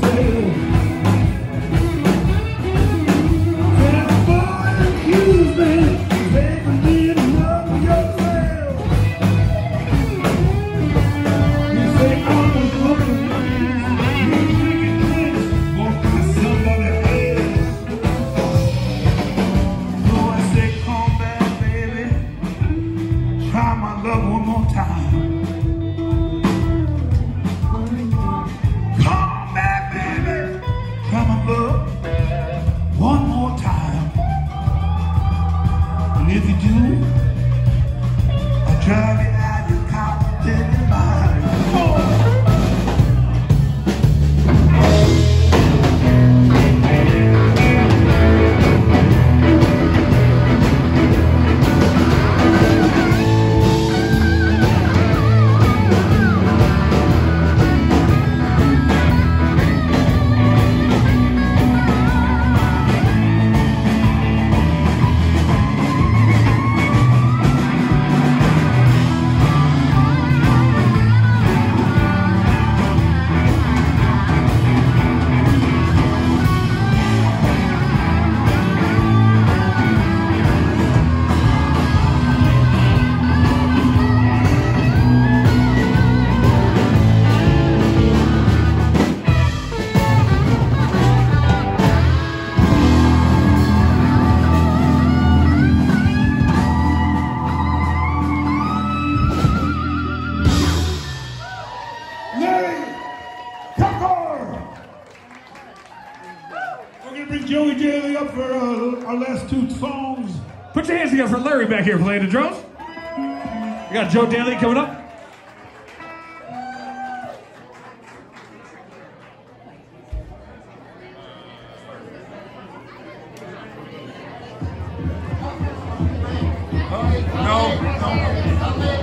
fail. And if you do, I'll drive it. our last two songs. Put your hands together for Larry back here playing the drums. We got Joe Daly coming up. No, no.